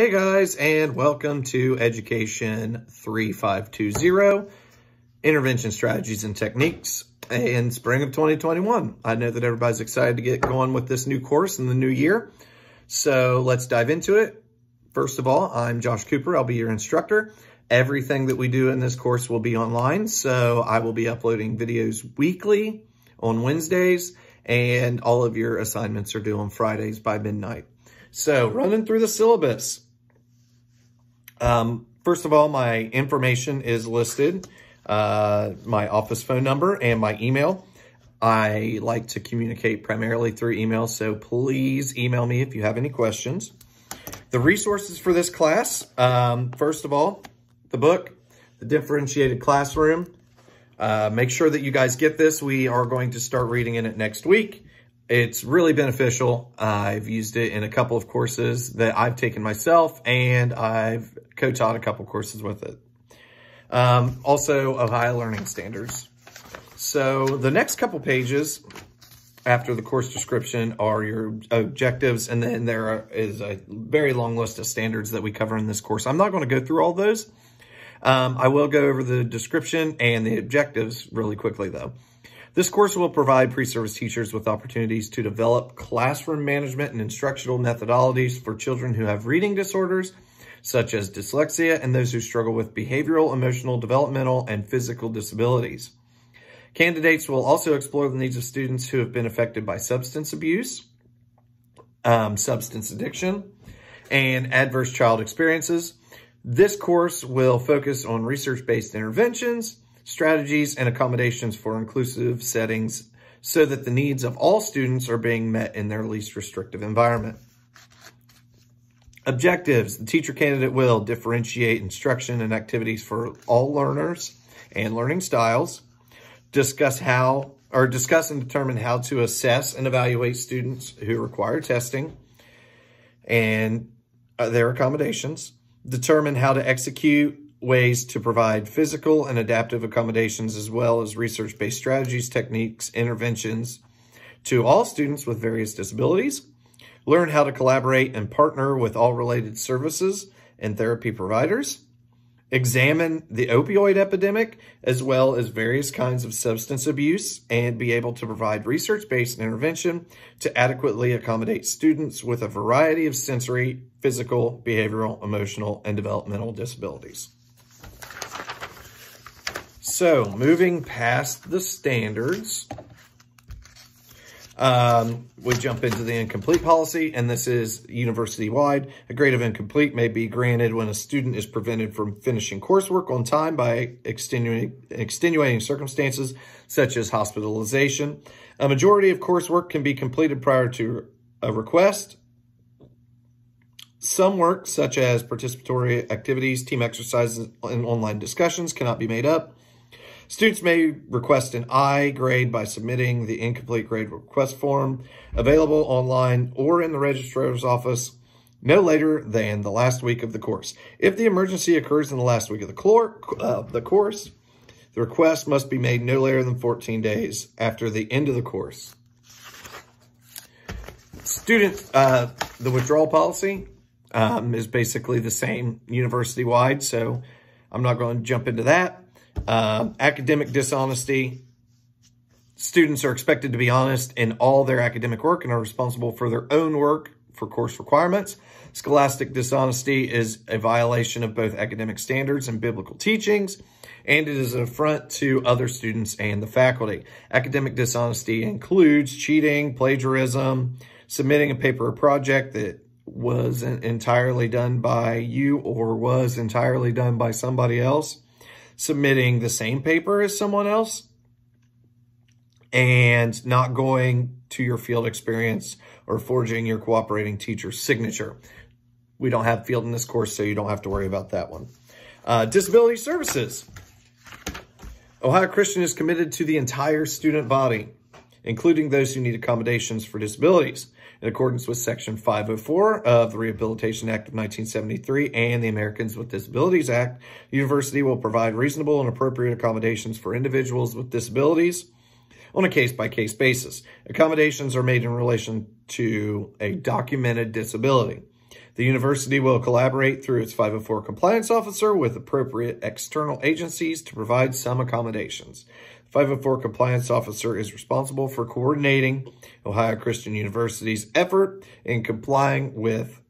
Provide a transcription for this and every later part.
Hey guys, and welcome to Education 3520, Intervention Strategies and Techniques in spring of 2021. I know that everybody's excited to get going with this new course in the new year. So let's dive into it. First of all, I'm Josh Cooper. I'll be your instructor. Everything that we do in this course will be online. So I will be uploading videos weekly on Wednesdays and all of your assignments are due on Fridays by midnight. So running through the syllabus. Um, first of all, my information is listed, uh, my office phone number and my email. I like to communicate primarily through email, so please email me if you have any questions. The resources for this class, um, first of all, the book, The Differentiated Classroom. Uh, make sure that you guys get this. We are going to start reading in it next week. It's really beneficial. I've used it in a couple of courses that I've taken myself, and I've co-taught a couple courses with it. Um, also, Ohio Learning Standards. So the next couple pages after the course description are your objectives, and then there is a very long list of standards that we cover in this course. I'm not going to go through all those. Um, I will go over the description and the objectives really quickly, though. This course will provide pre-service teachers with opportunities to develop classroom management and instructional methodologies for children who have reading disorders, such as dyslexia, and those who struggle with behavioral, emotional, developmental, and physical disabilities. Candidates will also explore the needs of students who have been affected by substance abuse, um, substance addiction, and adverse child experiences. This course will focus on research-based interventions, strategies, and accommodations for inclusive settings so that the needs of all students are being met in their least restrictive environment. Objectives. The teacher candidate will differentiate instruction and activities for all learners and learning styles, discuss how or discuss and determine how to assess and evaluate students who require testing and uh, their accommodations, determine how to execute ways to provide physical and adaptive accommodations as well as research-based strategies, techniques, interventions to all students with various disabilities, learn how to collaborate and partner with all related services and therapy providers, examine the opioid epidemic as well as various kinds of substance abuse and be able to provide research-based intervention to adequately accommodate students with a variety of sensory, physical, behavioral, emotional, and developmental disabilities. So moving past the standards, um, we jump into the incomplete policy, and this is university-wide. A grade of incomplete may be granted when a student is prevented from finishing coursework on time by extenuating, extenuating circumstances such as hospitalization. A majority of coursework can be completed prior to a request. Some work, such as participatory activities, team exercises, and online discussions, cannot be made up. Students may request an I grade by submitting the incomplete grade request form available online or in the registrar's office no later than the last week of the course. If the emergency occurs in the last week of the, uh, the course, the request must be made no later than 14 days after the end of the course. Student, uh, the withdrawal policy um, is basically the same university-wide, so I'm not going to jump into that. Um, academic dishonesty. Students are expected to be honest in all their academic work and are responsible for their own work for course requirements. Scholastic dishonesty is a violation of both academic standards and biblical teachings, and it is an affront to other students and the faculty. Academic dishonesty includes cheating, plagiarism, submitting a paper or project that was entirely done by you or was entirely done by somebody else, submitting the same paper as someone else and not going to your field experience or forging your cooperating teacher's signature. We don't have field in this course, so you don't have to worry about that one. Uh, disability services. Ohio Christian is committed to the entire student body, including those who need accommodations for disabilities. In accordance with Section 504 of the Rehabilitation Act of 1973 and the Americans with Disabilities Act, the university will provide reasonable and appropriate accommodations for individuals with disabilities on a case-by-case -case basis. Accommodations are made in relation to a documented disability. The university will collaborate through its 504 compliance officer with appropriate external agencies to provide some accommodations. 504 compliance officer is responsible for coordinating Ohio Christian University's effort in complying with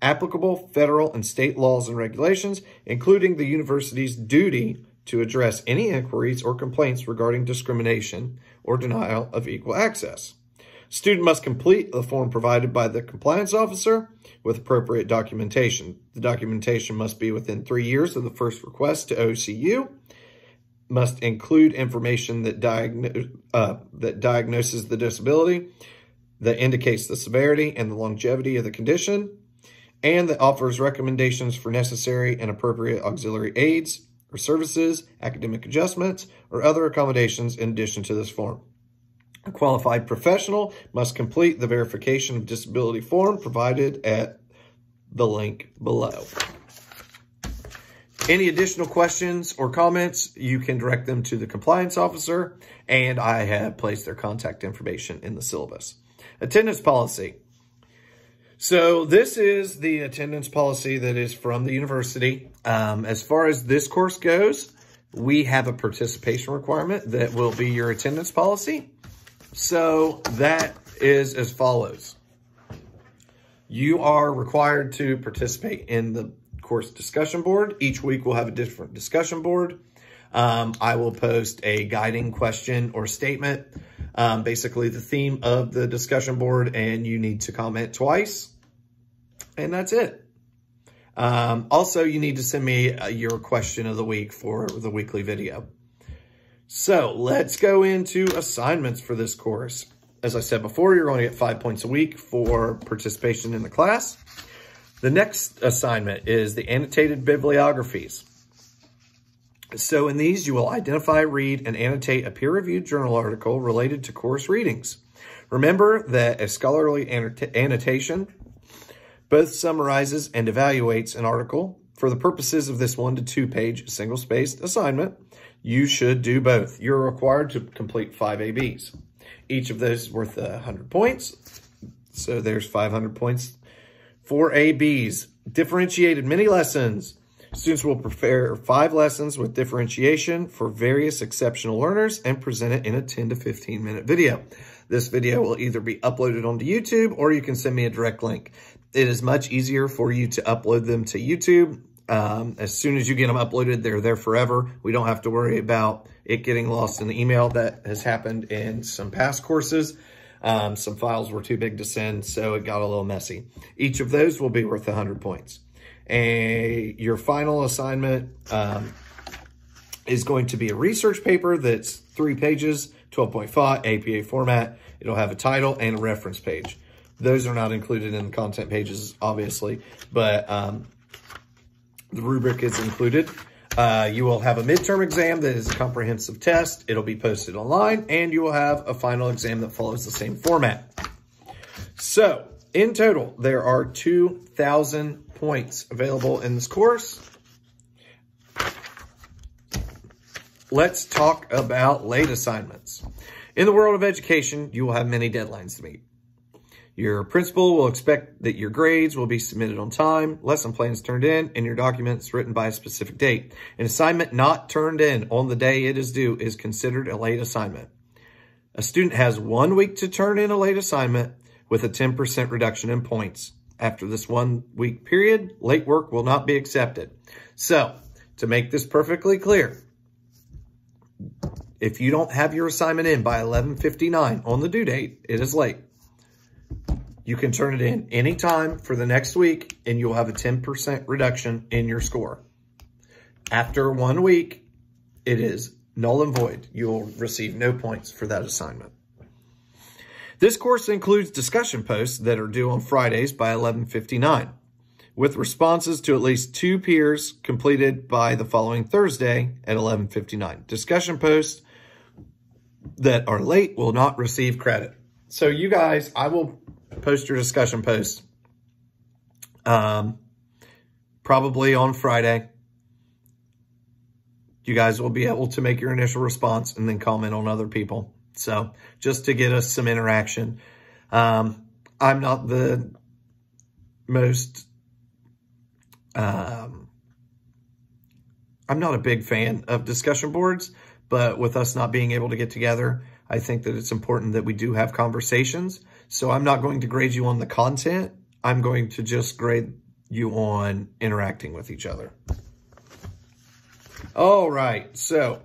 applicable federal and state laws and regulations, including the university's duty to address any inquiries or complaints regarding discrimination or denial of equal access. Student must complete the form provided by the compliance officer with appropriate documentation. The documentation must be within three years of the first request to OCU, must include information that, diagno uh, that diagnoses the disability, that indicates the severity and the longevity of the condition, and that offers recommendations for necessary and appropriate auxiliary aids or services, academic adjustments, or other accommodations in addition to this form. A qualified professional must complete the verification of disability form provided at the link below. Any additional questions or comments, you can direct them to the compliance officer, and I have placed their contact information in the syllabus. Attendance policy. So this is the attendance policy that is from the university. Um, as far as this course goes, we have a participation requirement that will be your attendance policy. So that is as follows. You are required to participate in the course discussion board. Each week we'll have a different discussion board. Um, I will post a guiding question or statement, um, basically the theme of the discussion board, and you need to comment twice. And that's it. Um, also, you need to send me uh, your question of the week for the weekly video. So let's go into assignments for this course. As I said before, you're going to get five points a week for participation in the class. The next assignment is the annotated bibliographies. So in these, you will identify, read, and annotate a peer-reviewed journal article related to course readings. Remember that a scholarly annotation both summarizes and evaluates an article. For the purposes of this one to two page single-spaced assignment, you should do both. You're required to complete five ABs. Each of those is worth 100 points. So there's 500 points for ABs, differentiated mini lessons. Students will prepare five lessons with differentiation for various exceptional learners and present it in a 10 to 15 minute video. This video will either be uploaded onto YouTube or you can send me a direct link. It is much easier for you to upload them to YouTube. Um, as soon as you get them uploaded, they're there forever. We don't have to worry about it getting lost in the email that has happened in some past courses. Um, some files were too big to send, so it got a little messy. Each of those will be worth 100 points. And your final assignment um, is going to be a research paper that's three pages, 12 point APA format. It'll have a title and a reference page. Those are not included in the content pages, obviously, but um, the rubric is included. Uh, you will have a midterm exam that is a comprehensive test. It'll be posted online, and you will have a final exam that follows the same format. So, in total, there are 2,000 points available in this course. Let's talk about late assignments. In the world of education, you will have many deadlines to meet. Your principal will expect that your grades will be submitted on time, lesson plans turned in, and your documents written by a specific date. An assignment not turned in on the day it is due is considered a late assignment. A student has one week to turn in a late assignment with a 10% reduction in points. After this one week period, late work will not be accepted. So, to make this perfectly clear, if you don't have your assignment in by 11.59 on the due date, it is late. You can turn it in anytime for the next week and you'll have a 10% reduction in your score. After one week, it is null and void. You'll receive no points for that assignment. This course includes discussion posts that are due on Fridays by 11.59 with responses to at least two peers completed by the following Thursday at 11.59. Discussion posts that are late will not receive credit. So you guys, I will post your discussion post. Um, probably on Friday. You guys will be able to make your initial response and then comment on other people. So just to get us some interaction. Um, I'm not the most Um, I'm not a big fan of discussion boards, but with us not being able to get together, I think that it's important that we do have conversations. So I'm not going to grade you on the content. I'm going to just grade you on interacting with each other. All right, so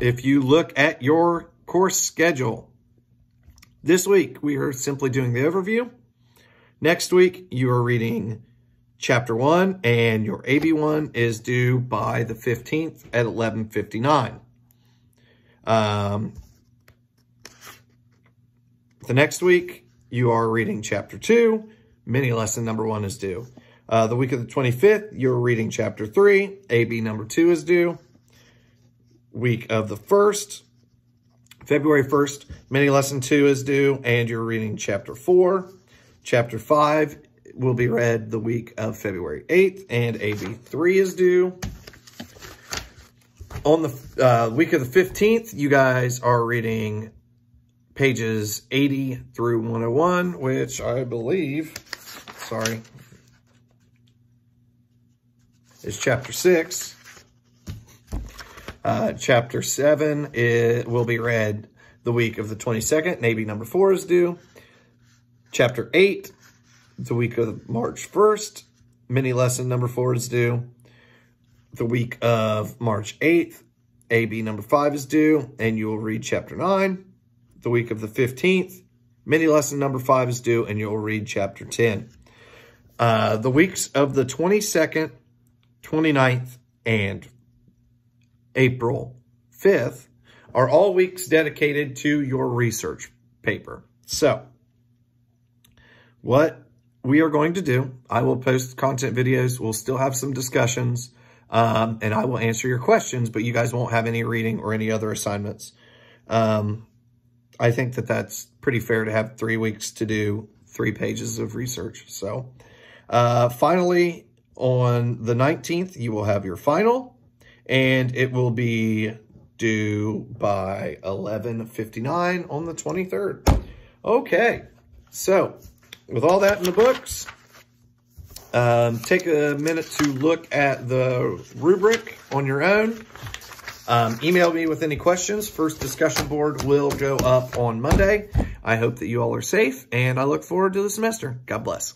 if you look at your course schedule, this week we are simply doing the overview. Next week you are reading chapter one and your AB1 is due by the 15th at 11.59. Um, the next week you are reading chapter two, mini lesson number one is due. Uh, the week of the 25th, you're reading chapter 3. AB number 2 is due. Week of the 1st, February 1st, mini lesson 2 is due, and you're reading chapter 4. Chapter 5 will be read the week of February 8th, and AB 3 is due. On the uh, week of the 15th, you guys are reading pages 80 through 101, which I believe, sorry, is chapter 6. Uh, chapter 7 it will be read the week of the 22nd. AB number 4 is due. Chapter 8, the week of March 1st. Mini lesson number 4 is due. The week of March 8th, AB number 5 is due, and you will read chapter 9. The week of the 15th, mini lesson number 5 is due, and you'll read chapter 10. Uh, the weeks of the 22nd 29th, and April 5th are all weeks dedicated to your research paper. So, what we are going to do, I will post content videos. We'll still have some discussions, um, and I will answer your questions, but you guys won't have any reading or any other assignments. Um, I think that that's pretty fair to have three weeks to do three pages of research. So, uh, finally, on the 19th, you will have your final, and it will be due by 11.59 on the 23rd. Okay, so with all that in the books, um, take a minute to look at the rubric on your own. Um, email me with any questions. First discussion board will go up on Monday. I hope that you all are safe, and I look forward to the semester. God bless.